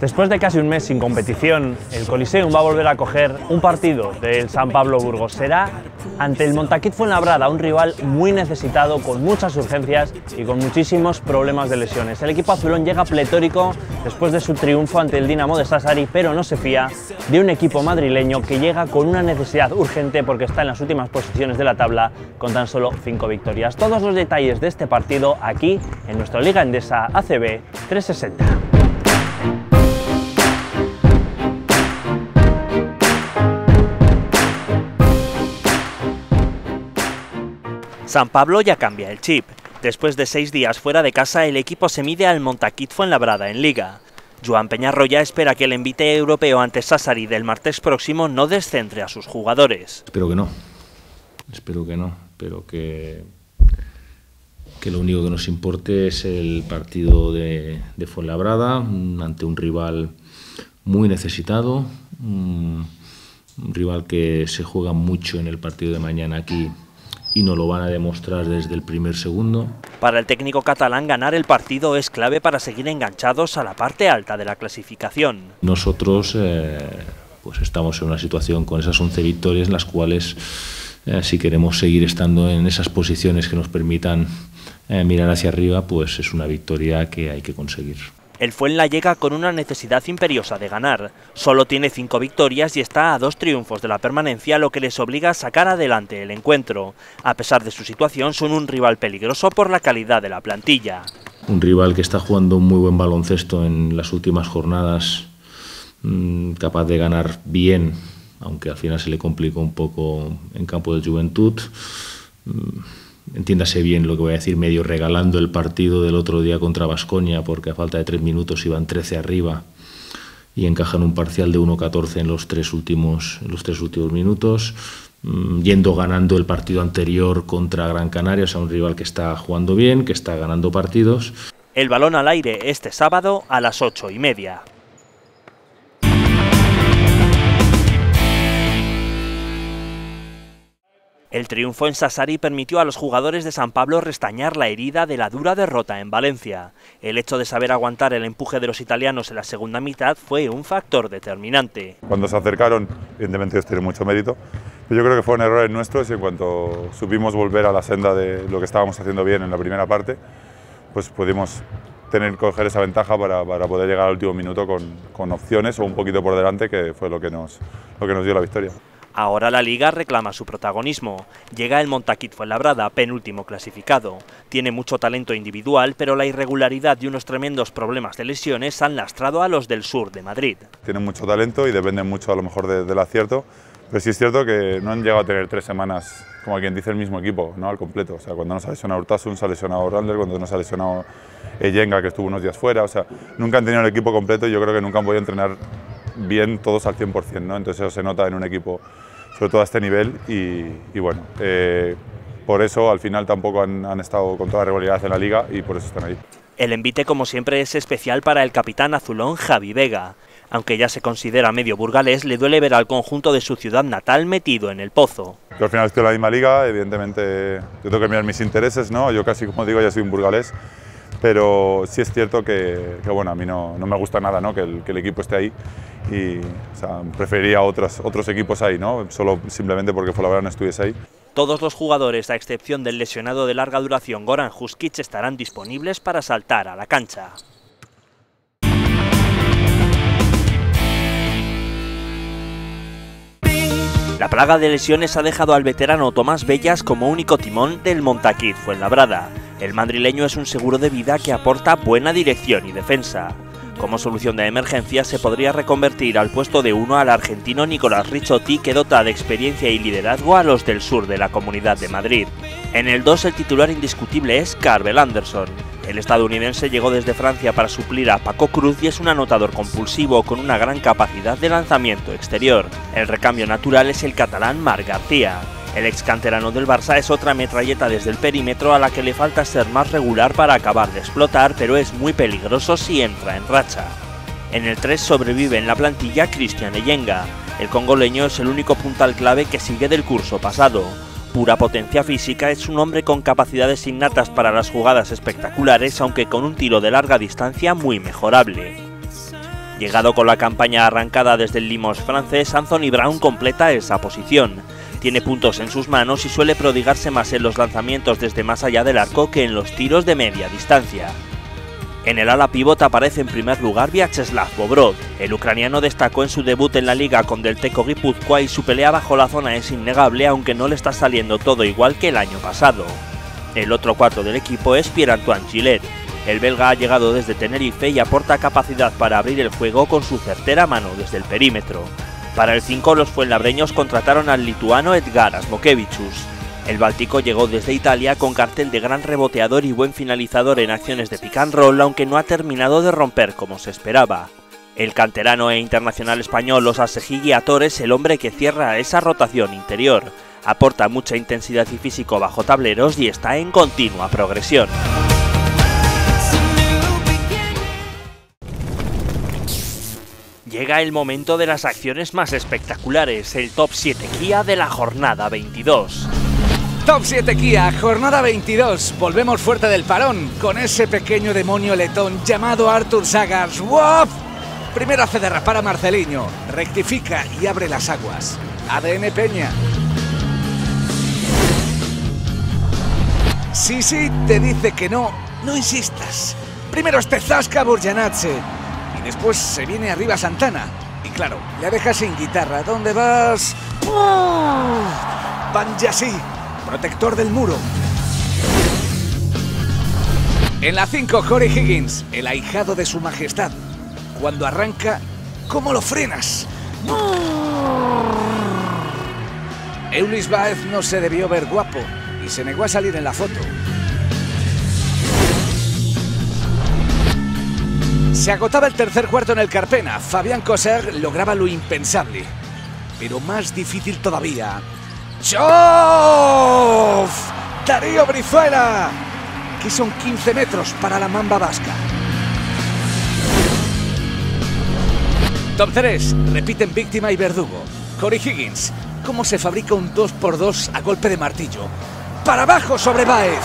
Después de casi un mes sin competición, el Coliseum va a volver a coger un partido del San Pablo Burgos. Será ante el Montaquit Fuenlabrada, un rival muy necesitado, con muchas urgencias y con muchísimos problemas de lesiones. El equipo azulón llega pletórico después de su triunfo ante el Dinamo de Sassari, pero no se fía de un equipo madrileño que llega con una necesidad urgente porque está en las últimas posiciones de la tabla con tan solo cinco victorias. Todos los detalles de este partido aquí en nuestra Liga Endesa ACB 360. San Pablo ya cambia el chip. Después de seis días fuera de casa, el equipo se mide al Montaquit Fuenlabrada en Liga. Joan Peñarroya espera que el envite europeo ante Sassari del martes próximo no descentre a sus jugadores. Espero que no. Espero que no. Espero que, que lo único que nos importe es el partido de, de Fuenlabrada ante un rival muy necesitado, un rival que se juega mucho en el partido de mañana aquí y no lo van a demostrar desde el primer segundo. Para el técnico catalán ganar el partido es clave para seguir enganchados a la parte alta de la clasificación. Nosotros eh, pues estamos en una situación con esas 11 victorias en las cuales eh, si queremos seguir estando en esas posiciones que nos permitan eh, mirar hacia arriba, pues es una victoria que hay que conseguir. El Fuenla llega con una necesidad imperiosa de ganar. Solo tiene cinco victorias y está a dos triunfos de la permanencia, lo que les obliga a sacar adelante el encuentro. A pesar de su situación, son un rival peligroso por la calidad de la plantilla. Un rival que está jugando un muy buen baloncesto en las últimas jornadas, mm, capaz de ganar bien, aunque al final se le complicó un poco en campo de juventud mm, entiéndase bien lo que voy a decir, medio regalando el partido del otro día contra Vascoña, porque a falta de tres minutos iban 13 arriba y encajan un parcial de 1-14 en los tres últimos, en los tres últimos minutos, mm, yendo ganando el partido anterior contra Gran Canaria, o sea, un rival que está jugando bien, que está ganando partidos. El balón al aire este sábado a las ocho y media. El triunfo en Sassari permitió a los jugadores de San Pablo restañar la herida de la dura derrota en Valencia. El hecho de saber aguantar el empuje de los italianos en la segunda mitad fue un factor determinante. Cuando se acercaron, evidentemente ellos tienen mucho mérito, pero yo creo que fueron errores nuestros y en cuanto supimos volver a la senda de lo que estábamos haciendo bien en la primera parte, pues pudimos tener coger esa ventaja para, para poder llegar al último minuto con, con, opciones o un poquito por delante, que fue lo que nos, lo que nos dio la victoria. Ahora la liga reclama su protagonismo. Llega el Montaquit Fuenlabrada, penúltimo clasificado. Tiene mucho talento individual, pero la irregularidad y unos tremendos problemas de lesiones han lastrado a los del sur de Madrid. Tienen mucho talento y dependen mucho a lo mejor de, del acierto, pero sí es cierto que no han llegado a tener tres semanas, como quien dice, el mismo equipo, ¿no? al completo. O sea, cuando nos ha lesionado Urtasun, se ha lesionado Rander, cuando nos ha lesionado Eyenga, que estuvo unos días fuera. O sea, nunca han tenido el equipo completo y yo creo que nunca han podido entrenar bien todos al 100%, ¿no? Entonces eso se nota en un equipo, sobre todo a este nivel, y, y bueno, eh, por eso al final tampoco han, han, estado con toda regularidad en la liga y por eso están ahí. El envite, como siempre, es especial para el capitán azulón Javi Vega. Aunque ya se considera medio burgalés, le duele ver al conjunto de su ciudad natal metido en el pozo. Yo al final estoy en la misma liga, evidentemente yo tengo que mirar mis intereses, ¿no? Yo casi, como digo, ya soy un burgalés, pero sí es cierto que, que bueno, a mí no, no, me gusta nada ¿no? que, el, equipo esté ahí y o preferiría otros, otros equipos ahí, ¿no? solo simplemente porque Fuenlabrada no estuviese ahí. Todos los jugadores, a excepción del lesionado de larga duración Goran Huskic, estarán disponibles para saltar a la cancha. La plaga de lesiones ha dejado al veterano Tomás Bellas como único timón del Montaquit Fuenlabrada. El madrileño es un seguro de vida que aporta buena dirección y defensa. Como solución de emergencia se podría reconvertir al puesto de uno al argentino Nicolás Ricciotti que dota de experiencia y liderazgo a los del sur de la Comunidad de Madrid. En el 2 el titular indiscutible es Carvel Anderson. El estadounidense llegó desde Francia para suplir a Paco Cruz y es un anotador compulsivo con una gran capacidad de lanzamiento exterior. El recambio natural es el catalán Marc García. El ex canterano del Barça es otra metralleta desde el perímetro a la que le falta ser más regular para acabar de explotar, pero es muy peligroso si entra en racha. En el 3 sobrevive en la plantilla Cristian Eyenga. El congoleño es el único puntal clave que sigue del curso pasado. Pura potencia física, es un hombre con capacidades innatas para las jugadas espectaculares, aunque con un tiro de larga distancia muy mejorable. Llegado con la campaña arrancada desde el Limos francés, Anthony Brown completa esa posición. Tiene puntos en sus manos y suele prodigarse más en los lanzamientos desde más allá del arco que en los tiros de media distancia. En el ala pívot aparece en primer lugar Vyacheslav Bobrov. El ucraniano destacó en su debut en la liga con Delteco Guipúzcoa y su pelea bajo la zona es innegable aunque no le está saliendo todo igual que el año pasado. El otro cuarto del equipo es Pierre-Antoine Gillet. El belga ha llegado desde Tenerife y aporta capacidad para abrir el juego con su certera mano desde el perímetro. Para el 5 los fuenlabreños contrataron al lituano Edgar Asmokevichus. El Báltico llegó desde Italia con cartel de gran reboteador y buen finalizador en acciones de pick and roll, aunque no ha terminado de romper como se esperaba. El canterano e internacional español Los Ator es el hombre que cierra esa rotación interior. Aporta mucha intensidad y físico bajo tableros y está en continua progresión. Llega el momento de las acciones más espectaculares, el top 7 Kia de la jornada 22. Top 7 Kia, jornada 22. Volvemos fuerte del parón con ese pequeño demonio letón llamado Arthur Sagas. ¡Wop! Primero hace derrapar a Marceliño, rectifica y abre las aguas. ADN Peña. Sí, sí, te dice que no, no insistas. Primero este Zasca Burjanatse y después se viene arriba Santana. Y claro, le deja sin guitarra. ¿Dónde vas? Van sí protector del muro. En la 5, Corey Higgins, el ahijado de su majestad. Cuando arranca, ¿cómo lo frenas? Eulis Baez no se debió ver guapo y se negó a salir en la foto. Se agotaba el tercer cuarto en el Carpena. Fabián Coser lograba lo impensable. Pero más difícil todavía, ¡Chof! Darío Brizuela, que son 15 metros para la mamba vasca. Top 3, repiten víctima y verdugo. Corey Higgins, cómo se fabrica un 2x2 a golpe de martillo. Para abajo sobre Baez.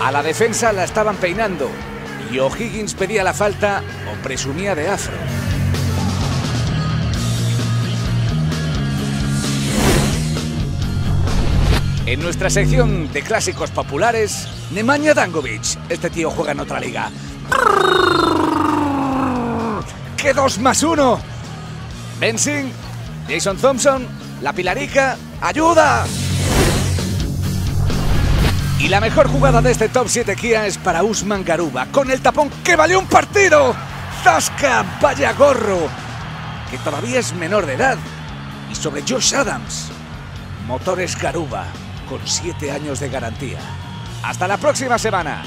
A la defensa la estaban peinando y O'Higgins pedía la falta o presumía de afro. En nuestra sección de clásicos populares, Nemanja Dangovic. Este tío juega en otra liga. ¡Qué dos más uno! Bensing, Jason Thompson, La Pilarica, ¡ayuda! Y la mejor jugada de este top 7 Kia es para Usman Garuba, con el tapón que valió un partido. Zasca, vaya gorro, que todavía es menor de edad. Y sobre Josh Adams, motores Garuba con 7 años de garantía. Hasta la próxima semana.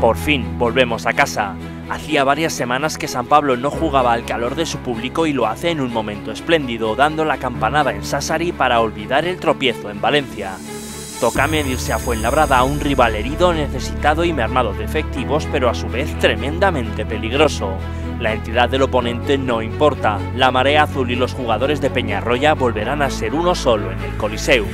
Por fin volvemos a casa. Hacía varias semanas que San Pablo no jugaba al calor de su público y lo hace en un momento espléndido, dando la campanada en Sassari para olvidar el tropiezo en Valencia. Toca medirse a Fuenlabrada a un rival herido, necesitado y mermado de efectivos, pero a su vez tremendamente peligroso. La entidad del oponente no importa, la marea azul y los jugadores de Peñarroya volverán a ser uno solo en el Coliseum.